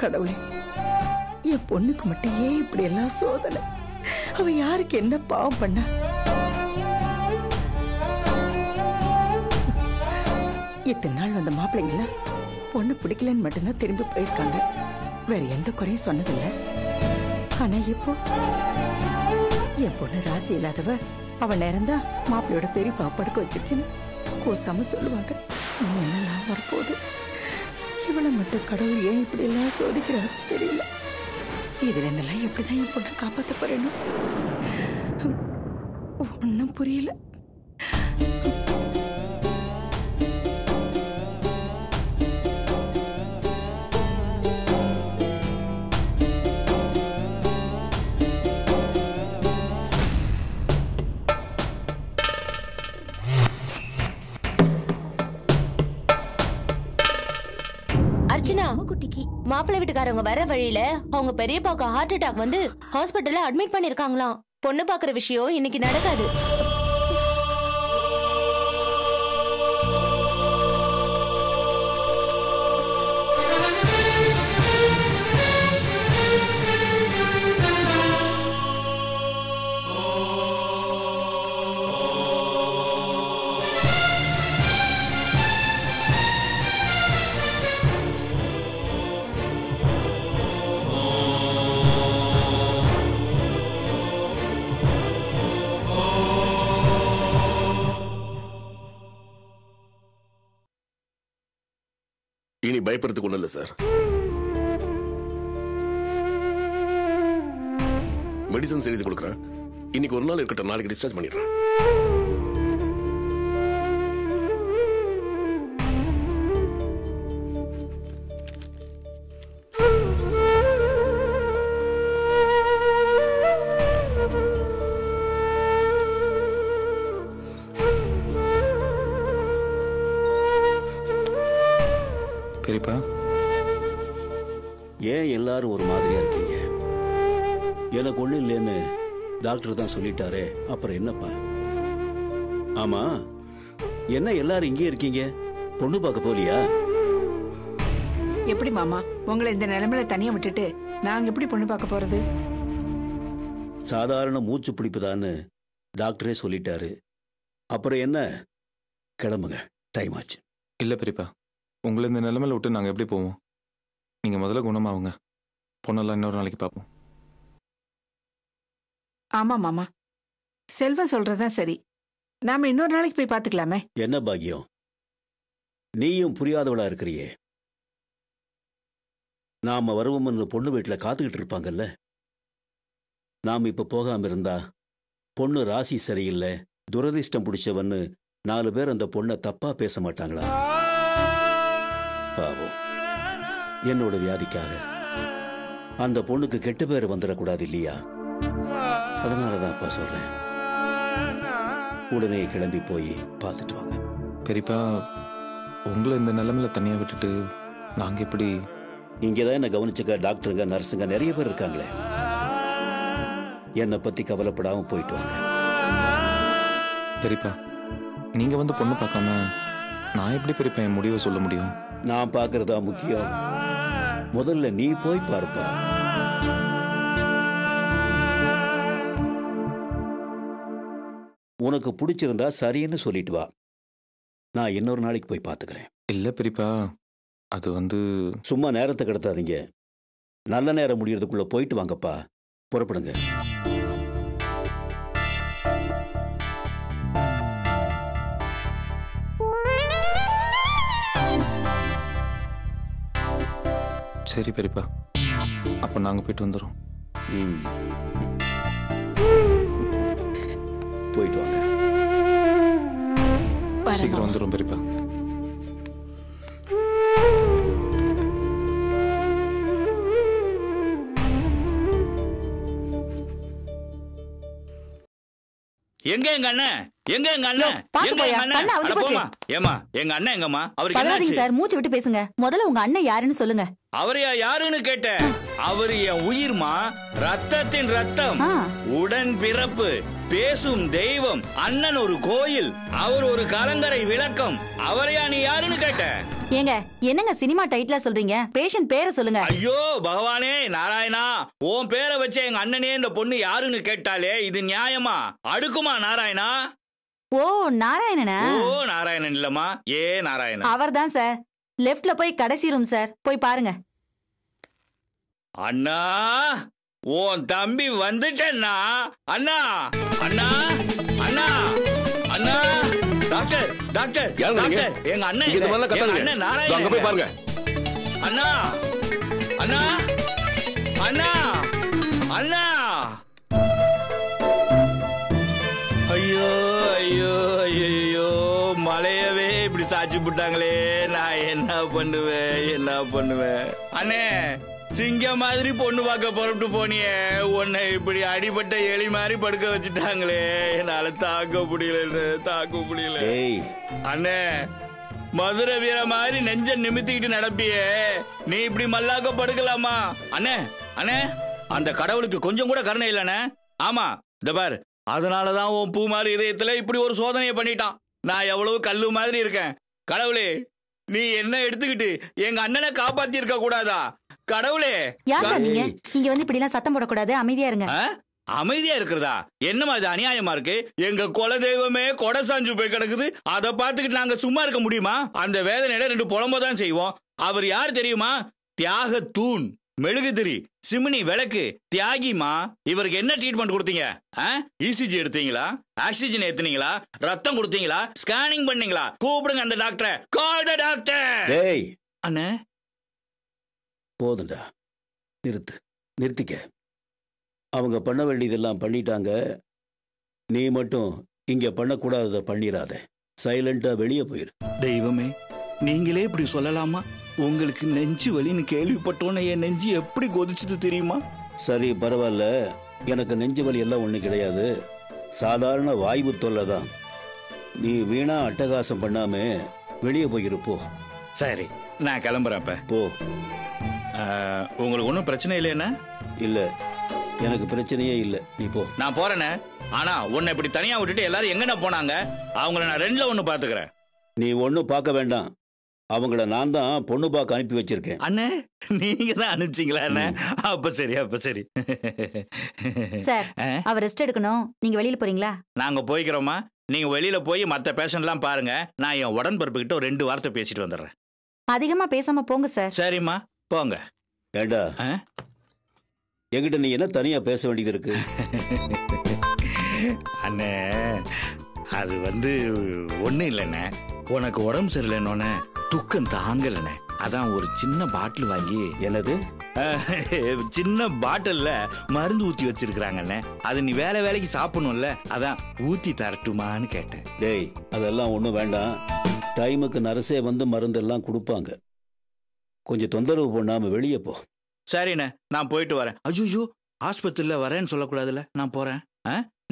கடவுளே என் பொண்ணுக்கு மட்டும் ஏன் இப்படி எல்லாம் சோதனை? அவ யாருக்கு என்ன பாவம் பண்ண? இத்தனை நாள் வந்த மாப்பிள்ளைங்கள பொண்ணு பிடிக்கலன்னு மட்டும்தான் திரும்பி போயிருக்காங்க. வேற எந்த குறையும் சொன்னதில்லை. ஆனா இப்போ என் பொண்ணு ராசி இல்லாதவ அவன் நேரம்தான் மாப்பிள்ளையோட பெரிய பாப்பாடுக்கு வச்சிருச்சுன்னு கூசாம சொல்லுவாங்க. இன்னும் என்னெல்லாம் வரப்போகுது? இவளை மட்டும் கடவுள் ஏன் இப்படி எல்லாம் சோதிக்கிறாரு தெரியல. இதுல இருந்தெல்லாம் எப்படிதான் என் பொண்ணை காப்பாத்த போறேன்னு ஒன்னும் புரியல. பூக்குட்டிக்கு. மாப்பிள்ளை வீட்டுக்காரங்க வர வழியில அவங்க பெரியப்பாக்கு ஹார்ட் அட்டாக் வந்து ஹாஸ்பிட்டல்ல அட்மிட் பண்ணிருக்காங்களாம். பொண்ணு பாக்குற விஷயம் இன்னைக்கு நடக்காது. பயப்படுறதுக்கு ஒண்ணும் இல்ல சார். மெடிசன்ஸ் எழுதி கொடுக்குறேன். இன்னைக்கு ஒரு நாள் இருக்கட்டும் நாளைக்கு டிஸ்சார்ஜ் பண்ணிடுறேன். எல்லாரும் ஒரு மாதிரியா இருக்கீங்க. எனக்கு ஒண்ணு இல்லைன்னு டாக்டர் தான் சொல்லிட்டாரே அப்புறம் என்னப்பா? ஆமா என்ன எல்லாரும் இங்கே இருக்கீங்க? பொண்ணு பார்க்க போலியா? எப்படி மாமா உங்களை இந்த நிலைமையில தனியா விட்டுட்டு நாங்க எப்படி பொண்ணு பார்க்க போறது? சாதாரண மூச்சு பிடிப்புதான்னு டாக்டரே சொல்லிட்டாரு. அப்புறம் என்ன? கிளம்புங்க டைம் ஆச்சு. இல்ல பெரியப்பா உங்களை இந்த நிலைமையில விட்டு நாங்க எப்படி போவோம்? நீங்க முதல்ல குணமாவுங்க. பொண்ணெல்லாம் இன்னொரு நாளைக்கு பார்ப்போம் ஆமா மாமா. செல்வம் சொல்றதுதான் சரி. நாம இன்னொரு நாளைக்கு போய் பாத்துக்கலாமே. என்ன பாக்கியம்? நீயும் புரியாதவளா இருக்கிறியே. நாம வருவோம்னு பொண்ணு வீட்டுல காத்துக்கிட்டு இருப்பாங்கல்ல? நாம் இப்ப போகாம இருந்தா பொண்ணு ராசி சரியில்லை துரதிர்ஷ்டம் பிடிச்சவன்னு நாலு பேர் அந்த பொண்ணை தப்பா பேச மாட்டாங்களா? பாவம். என்னோட வியாதிக்காக. அந்த பொண்ணுக்கு கெட்ட பேர் வந்துடக்கூடாது இல்லையா? அதனாலதான் அப்பா சொல்றேன். உடனே கிளம்பி போய் பார்த்துட்டு வாங்க. பெரியப்பா உங்களை இந்த நிலைமையில தனியா விட்டுட்டு நாங்க எப்படி இங்கதான் என்ன கவனிச்சுக்க டாக்டருங்க நர்ஸுங்க நிறைய பேர் இருக்காங்களே. என்னை பத்தி கவலைப்படாம போயிட்டு வாங்க. பெரியப்பா நீங்க வந்து பொண்ணு பார்க்காம நான் எப்படி பெரியப்பா என் முடிவை சொல்ல முடியும்? நான் பார்க்கறதா முக்கியம். முதல்ல நீ போய் பாருப்பா. உனக்கு பிடிச்சிருந்தா சரின்னு சொல்லிட்டு வா. நான் இன்னொரு நாளைக்கு போய் பார்த்துக்கிறேன். இல்ல பெரியப்பா அது வந்து சும்மா நேரத்தை கடத்தாதீங்க. நல்ல நேரம் முடியறதுக்குள்ள போயிட்டு வாங்கப்பா. புறப்படுங்க. சரி பெரியப்பா. அப்ப நாங்க போயிட்டு வந்துடுறோம் ம். போயிட்டு வாங்க. சீக்கிரம் வந்துடும் பெரியப்பா. எங்க எங்க அண்ணன்? எங்க எங்க அண்ணன்? எங்க அண்ணன்? அட போச்சு. ஏம்மா எங்க அண்ணன் எங்கம்மா? அவருக்கு என்னாச்சு? சார் மூச்சு விட்டு பேசுங்க. முதல்ல உங்க அண்ணன் யாருன்னு சொல்லுங்க. அவரையா யாருன்னு கேட்டேன் அவர் என் உயிர்மா? ரத்தத்தின் ரத்தம். உடன் பிறப்பு. பேசும் தெய்வம். அண்ணன் ஒரு கோயில். அவர் ஒரு கலங்கரை விளக்கம். அவரையா நீ யாருன்னு கேட்ட? ஏங்க என்னங்க சினிமா டைட்டிலா சொல்றீங்க? பேஷண்ட் பேரை சொல்லுங்க. ஐயோ பகவானே நாராயணா உன் பேரை வச்ச எங்க அண்ணனே இந்த பொண்ணு யாருன்னு கேட்டாலே இது நியாயமா? அடுக்குமா நாராயணா? ஓ நாராயணனா? ஓ நாராயணன் இல்லம்மா. ஏ நாராயணன். அவர்தான் சார். லெஃப்ட்ல போய் கடைசி ரூம் சார். போய் பாருங்க. அண்ணா உன் தம்பி வந்துட்டேன்னா அண்ணா அண்ணா அண்ணா அண்ணா டாக்டர் டாக்டர்? டாக்டர் எங்க அண்ணன் இந்த எங்க மாதிரிலாம் அண்ணன். இதோ அங்க போய் பாருங்க. நாராயணன் அண்ணா அண்ணா அண்ணா அண்ணா சாட்சி போட்டாங்களே நான் என்ன பண்ணுவேன் என்ன பண்ணுவேன்? அண்ணே சிங்கம் மாதிரி பொண்ணு பார்க்க புறப்பட்டு போனியே. உன்னை இப்படி அடிபட்ட எலி மாதிரி படுக்க வச்சுட்டாங்களே. என்னால தாக்க முடியல தாக்க முடியல. அண்ணே மதுரை வீர மாதிரி நெஞ்ச நிமித்திக்கிட்டு நடப்பியே. நீ இப்படி மல்லாக்க படுக்கலாமா? அண்ணே அண்ணே அந்த கடவுளுக்கு கொஞ்சம் கூட கருணை இல்லண்ணே. ஆமா இந்த பார். அதனாலதான் உன் பூ மாதிரி இதயத்துல இப்படி ஒரு சோதனையை பண்ணிட்டான். நான் எவ்வளவு கல்லு மாதிரி இருக்கேன். கடவுளே நீ என்ன எடுத்துக்கிட்டு எங்க அண்ணனை காப்பாத்தி இருக்க கூடாதா? கடவுளே! யார் சார் நீங்க? இங்க வந்து இப்படி எல்லாம் சத்தம் போடக்கூடாது அமைதியா இருங்க? அமைதியா இருக்கிறதா? என்னமா இது அநியாயமா இருக்கு? எங்க குல தெய்வமே கொடை சாஞ்சு போய் கிடக்குது. அதை பார்த்துக்கிட்டு நாங்க சும்மா இருக்க முடியுமா? அந்த வேதனையில ரெண்டு புலம்ப தான் செய்வோம். அவர் யார் தெரியுமா? தியாக தூண். மெழுகுதிரி சிமினி விளக்கு தியாகிமா இவருக்கு என்ன ட்ரீட்மெண்ட் கொடுத்தீங்க? இசிஜி எடுத்தீங்களா? ஆக்சிஜன் ஏத்துனீங்களா? ரத்தம் கொடுத்தீங்களா? ஸ்கேனிங் பண்ணீங்களா? கூப்பிடுங்க அந்த டாக்டரை கால் டாக்டர் டேய்! அண்ணே. போதும்டா. நிறுத்து. நிறுத்திக்க. அவங்க பண்ண வேண்டியதெல்லாம் பண்ணிட்டாங்க. நீ மட்டும் இங்க பண்ணக்கூடாததை பண்ணிராத சைலண்டா வெளியே போயிரு. தெய்வமே. நீங்களே இப்படி சொல்லலாமா? உங்களுக்கு நெஞ்சு வலின்னு கேள்விப்பட்டோன்னே என் நெஞ்சு எப்படி கொதிச்சது தெரியுமா? சரி பரவாயில்ல. எனக்கு நெஞ்சு வலி எல்லாம் ஒண்ணு கிடையாது. சாதாரண வாய்வு தொல்லை தான். நீ வீணா அட்டகாசம் பண்ணாம வெளியே போயிருப்போ சரி நான் கிளம்புறேன் இப்ப போ. உங்களுக்கு ஒன்றும் பிரச்சனை இல்லைன்னா இல்ல எனக்கு பிரச்சனையே இல்லை. நீ போ. நான் போறேனே. ஆனா உன்னை இப்படி தனியா விட்டுட்டு எல்லாரும் எங்கண்ணா போனாங்க? அவங்கள நான் ரெண்டுல ஒண்ணு பாத்துக்கிறேன் நீ ஒன்றும் பார்க்க வேண்டாம். அவங்கள நான் தான் பொண்ணு பார்க்க அனுப்பி வச்சிருக்கேன். அண்ணே நீங்க தான் அனுப்பிச்சிங்களா அண்ணே? அப்ப சரி அப்ப சரி. சார்? அவர் ரெஸ்ட் எடுக்கணும். நீங்க வெளியில போறீங்களா? நாங்க போய்க்கிறோமா? நீங்க வெளியில போய் மத்த பேஷண்ட்லாம் பாருங்க. நான் என் உடன்பரப்பு கிட்ட ஒரு ரெண்டு வார்த்தை பேசிட்டு வந்துடுறேன். அதிகமா பேசாம போங்க சார். சரிம்மா போங்க. ஏண்டா? ஆ? என்கிட்ட நீ என்ன தனியா பேச வேண்டியது இருக்கு? அண்ணே அது வந்து ஒன்றும் இல்லைண்ணே. உனக்கு உடம்பு சரியில்லைன்னொன்னே துக்கம் தாங்கலண்ணே அதான் ஒரு சின்ன பாட்டில் வாங்கி என்னது? சின்ன பாட்டில்ல மருந்து ஊத்தி வச்சிருக்கிறாங்கண்ணே. அது நீ வேலை வேலைக்கு சாப்பிடணும்ல அதான் ஊத்தி தரட்டுமான்னு கேட்டேன். டேய் அதெல்லாம் ஒன்றும் வேண்டாம். டைமுக்கு நரசே வந்து மருந்தெல்லாம் கொடுப்பாங்க. கொஞ்சம் தொந்தரவு பண்ணாம வெளியே போ. சரிண்ணே நான் போயிட்டு வரேன். அஜுஜு ஆஸ்பத்திரியில் வரேன்னு சொல்லக்கூடாதுல்ல நான் போறேன்?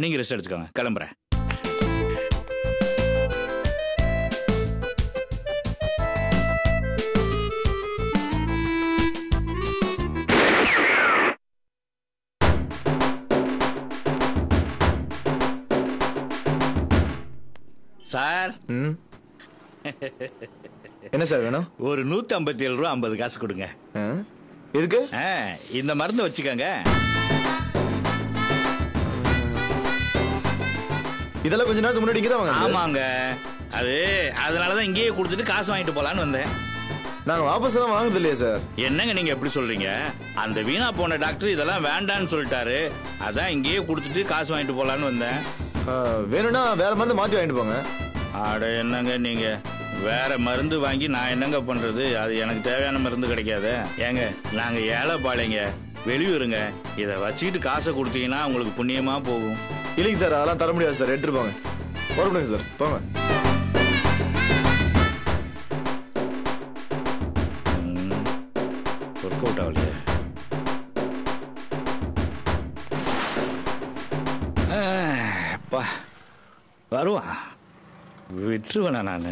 நீங்க ரெஸ்ட் எடுத்துக்கோங்க கிளம்புறேன். சார். என்ன சார் வேணும்? ஒரு நூத்தி ஐம்பத்தி ஏழு ரூபா ஐம்பது காசு கொடுங்க? எதுக்கு? இந்த மருந்து வச்சுக்கோங்க. இதெல்லாம் கொஞ்ச நேரத்துக்கு முன்னாடி இங்கே தான் ஆமாங்க. அது அதனாலதான் இங்கேயே கொடுத்துட்டு காசு வாங்கிட்டு போலான்னு வந்தேன். நாங்கள் வாபஸ் எல்லாம் வாங்குறது இல்லையா சார். என்னங்க நீங்க எப்படி சொல்றீங்க? அந்த வீணா போன டாக்டர் இதெல்லாம் வேண்டான்னு சொல்லிட்டாரு. அதான் இங்கேயே கொடுத்துட்டு காசு வாங்கிட்டு போலான்னு வந்தேன். வேணும்னா வேற மருந்து மாற்றி வாங்கிட்டு போங்க. அட என்னங்க நீங்க? வேற மருந்து வாங்கி நான் என்னங்க பண்றது? அது எனக்கு தேவையான மருந்து கிடைக்காது. ஏங்க நாங்க ஏழை பாளைங்க வெளியூருங்க. இதை வச்சுக்கிட்டு காசை கொடுத்தீங்கன்னா உங்களுக்கு புண்ணியமா போகும். இல்லைங்க சார் அதெல்லாம் தர முடியாது சார். எடுத்துட்டு போங்க. புறப்படுங்க சார். போங்க. ஒர்க் அவுட் ஆகலையே. அப்பா வருவான். விட்டுருவேனா நான்?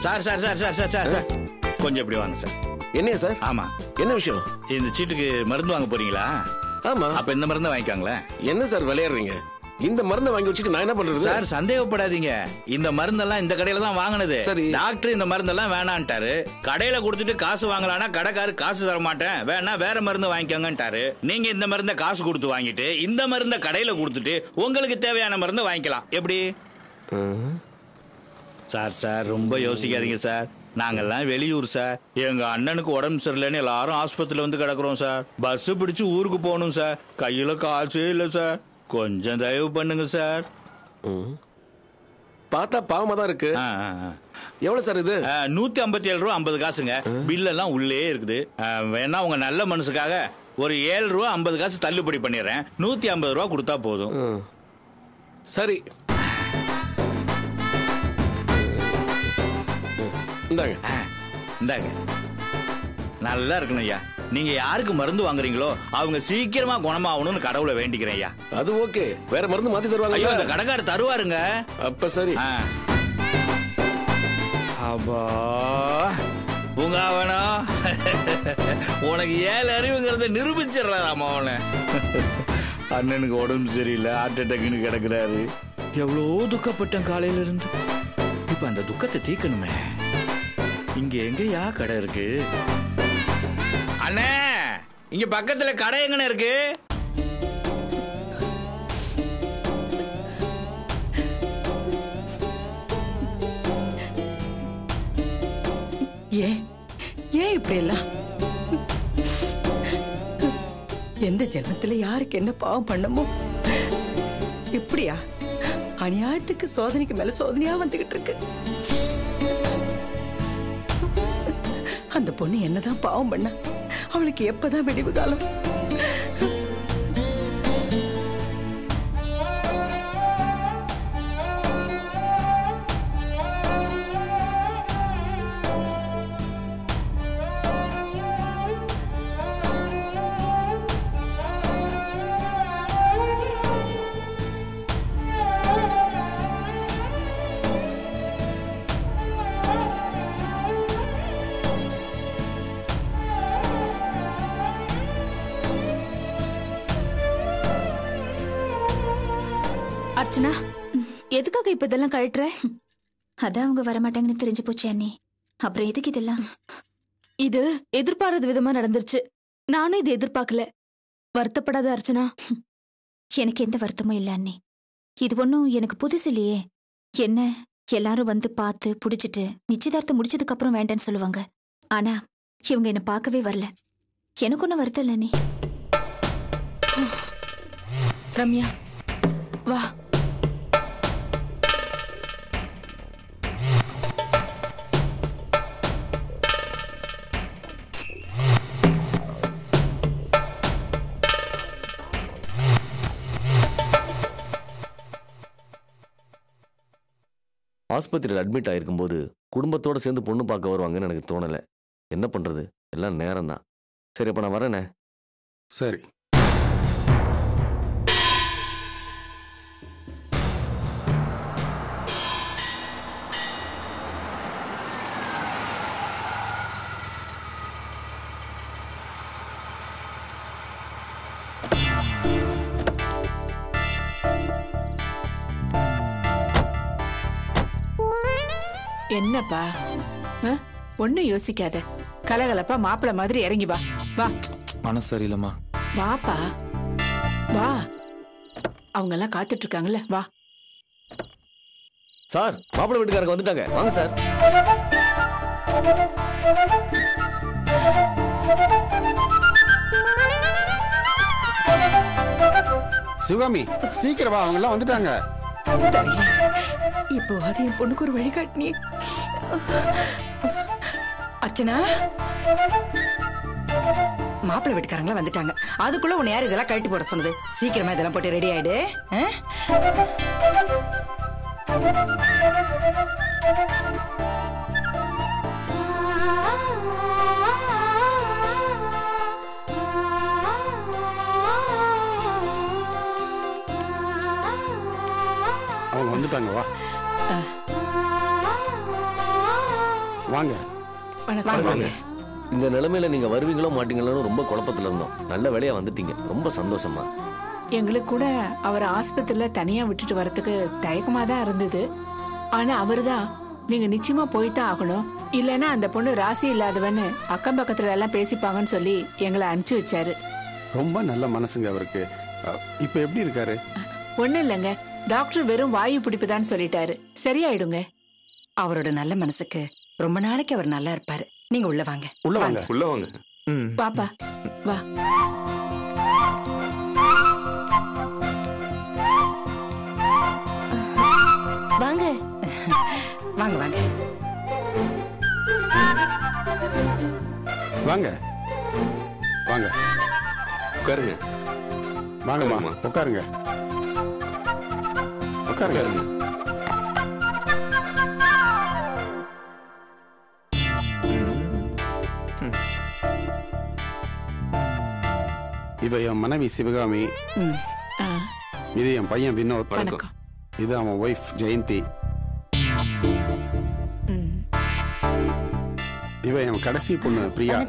Sir sir sir sir sir sir கொஞ்சம் இப்படி வாங்க சார். என்னையா சார்? ஆமா. என்ன விஷயம்? இந்த சீட்டுக்கு மருந்து வாங்க போறீங்களா? ஆமா. அப்ப இந்த மருந்து வாங்கிக்காங்களேன். என்ன சார் விளையாடுறீங்க? இந்த மருந்தை வாங்கி வச்சுட்டு நான் என்ன பண்றது? சார் சந்தேகப்படாதீங்க. இந்த மருந்தெல்லாம் இந்த கடையில தான் வாங்கினது. சரி. டாக்டர் இந்த மருந்தெல்லாம் வேணான்ட்டாரு. கடையில கொடுத்துட்டு காசு வாங்கலாம்னா கடைக்காரு காசு தர மாட்டேன். வேணா வேற மருந்து வாங்கிக்கோங்கன்ட்டாரு. நீங்க இந்த மருந்தை காசு கொடுத்து வாங்கிட்டு இந்த மருந்தை கடையில கொடுத்துட்டு உங்களுக்கு தேவையான மருந்தை வாங்கிக்கலாம். எப்படி? சார் சார் ரொம்ப யோசிக்காதீங்க சார். நாங்கெல்லாம் வெளியூர் சார். எங்க அண்ணனுக்கு உடம்பு சரியில்லைன்னு எல்லாரும் ஆஸ்பத்திரியில வந்து கிடக்குறோம் சார். பஸ் பிடிச்சு ஊருக்கு போகணும் சார். கையில காசே இல்லை சார். கொஞ்சம் தயவு பண்ணுங்க சார். பார்த்தா பாவமா தான் இருக்கு. எவ்வளவு சார் இது? நூத்தி ஐம்பத்தி ஏழு ரூபா ஐம்பது காசுங்க. பில் எல்லாம் உள்ளே இருக்குது. வேணா உங்க நல்ல மனசுக்காக ஒரு ஏழு ரூபா ஐம்பது காசு தள்ளுபடி பண்ணிடுறேன். நூத்தி ஐம்பது ரூபா கொடுத்தா போதும். சரி. இந்தாங்க. இந்தாங்க. நல்லா இருக்கணும் ஐயா. நீங்க யாருக்கு மருந்து வாங்குறீங்களோ அவங்க சீக்கிரமா குணமாகணும்னு கடவுளை வேண்டிக்கிறேன் ஐயா. அது ஓகே. வேற மருந்து மாத்தி தருவாங்க ஐயோ இந்த கடைக்காரர் தருவாருங்க. அப்ப சரி. அப்பா. பூங்காவனா. உனக்கு ஏழு அறிவுங்கிறத நிரூபிச்சிடலாம் அவனை. அண்ணனுக்கு உடம்பு சரியில்லை ஹார்ட் அட்டாக்னு கிடக்குறாரு. எவ்வளோ துக்கப்பட்டேன் காலையில இருந்து இப்ப அந்த துக்கத்தை தீக்கணுமே இங்க எங்கயா கடை இருக்கு? அண்ணே இங்க பக்கத்துல கடை எங்கண்ணே இருக்கு? ஏன் ஏன் இப்படி எல்லாம் எந்த ஜென்மத்துல யாருக்கு என்ன பாவம் பண்ணமோ? இப்படியா? அநியாயத்துக்கு சோதனைக்கு மேல சோதனையா வந்துகிட்டு இருக்கு. அந்த பொண்ணு என்னதான் பாவம் பண்ண? அவளுக்கு எப்பதான் விடிவு காலம்? அர்ச்சனா எதுக்காக இப்ப இதெல்லாம் கழட்டுற? அதான் அவங்க வரமாட்டாங்கன்னு தெரிஞ்சு போச்சு அண்ணி. அப்புறம் எதுக்கு இதெல்லாம்? இது எதிர்பாராத விதமா நடந்துருச்சு. நானும் இது எதிர்பார்க்கல. வருத்தப்படாத அர்ச்சனா. எனக்கு எந்த வருத்தமும் இல்ல அண்ணி. இது ஒன்றும் எனக்கு புதுசு இல்லையே. என்ன? எல்லாரும் வந்து பார்த்து புடிச்சிட்டு நிச்சயதார்த்தம் முடிச்சதுக்கு அப்புறம் வேண்டான்னு சொல்லுவாங்க. ஆனா இவங்க என்ன பார்க்கவே வரல. எனக்கு ஒன்றும் வருத்தம் இல்லை அண்ணி. ரம்யா வா. ஆஸ்பத்திரியில் அட்மிட் ஆகிருக்கும்போது குடும்பத்தோட சேர்ந்து பொண்ணு பார்க்க வருவாங்கன்னு எனக்கு தோணலை. என்ன பண்ணுறது எல்லாம் நேரம் தான் சரி அப்போ நான் வரேனே. சரி. என்னப்பா? ஒன்னும் யோசிக்காத. கலகலப்பா மாப்பிள்ள மாதிரி இறங்கி வா. வா. மனசு சரியில்லைம்மா. வாப்பா. வா. அவங்க எல்லாம் காத்துட்டு இருக்காங்கல்ல வா. சார் மாப்பிள்ளை வீட்டுக்காரங்க வந்துட்டாங்க. வாங்க சார். சிவகாமி சீக்கிரம் வா. அவங்க எல்லாம் வந்துட்டாங்க. இப்போ அது என் பொண்ணுக்கு ஒரு வழிகாட்டினி அர்ச்சனா? மாப்பிள்ளை வீட்டுக்காரங்களா வந்துட்டாங்க. அதுக்குள்ள உன்னை யார் இதெல்லாம் கழட்டி போட சொன்னது? சீக்கிரமா இதெல்லாம் போட்டு ரெடி ஆயிடு. அவங்க வந்துட்டாங்க வா. வாங்க. வாங்க வாங்க. இந்த நிலைமையில நீங்க வருவீங்களோ மாட்டீங்களோன்னு ரொம்ப குழப்பத்துல இருந்தோம். நல்ல வேலையா வந்துட்டீங்க. ரொம்ப சந்தோஷமா. எங்களுக்கு கூட அவரை ஆஸ்பத்திரியில தனியா விட்டுட்டு வரதுக்கு தயக்கமா தான் இருந்தது. ஆனா அவருதான் நீங்க நிச்சயமா போய்தான் ஆகணும். இல்லைன்னா அந்த பொண்ணு ராசி இல்லாதவன்னு அக்கம் பக்கத்துல எல்லாம் பேசிப்பாங்கன்னு சொல்லி எங்களை அனுப்பிச்சு வச்சாரு. ரொம்ப நல்ல மனசுங்க அவருக்கு. இப்ப எப்படி இருக்காரு? ஒண்ணும் இல்லைங்க. டாக்டர் வெறும் வாயு பிடிப்புதான் சொல்லிட்டாரு. சரியாயிடுங்க. அவரோட நல்ல மனசுக்கு ரொம்ப நாளைக்கு அவர் நல்லா இருப்பாரு. நீங்க உள்ள வாங்க. உள்ள வாங்க. உள்ள வாங்க. ம். பாப்பா வா. வாங்க. வாங்க வாங்க. வாங்க. வாங்க. உட்காருங்க. வாங்கம்மா. உட்காருங்க. உட்காருங்க. இவ என் மனைவி சிவகாமி. இது என் பையன் வினோத். வணக்கம். இது அவன் ஒய்ஃப் ஜெயந்தி. இவ என் கடைசி பொண்ணு பிரியா.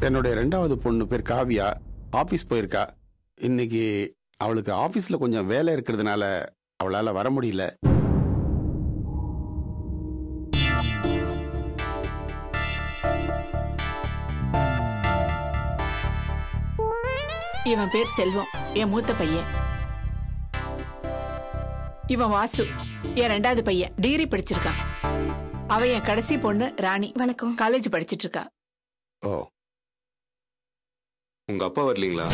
என்னுடைய ரெண்டாவது பொண்ணு பேர் காவியா. ஆபீஸ் போயிருக்கா. இன்னைக்கு அவளுக்கு ஆபீஸ்ல கொஞ்சம் வேலை இருக்கிறதுனால அவளால வர முடியல. இவன் பேர் செல்வம். என் மூத்த பையன். இவன் வாசு. என் ரெண்டாவது பையன். டிகிரி படிச்சிருக்கான். அவ என் கடைசி பொண்ணு ராணி. வணக்கம். காலேஜ் படிச்சிட்டு இருக்கா. ஓ. உங்க அப்பா வரலீங்களா?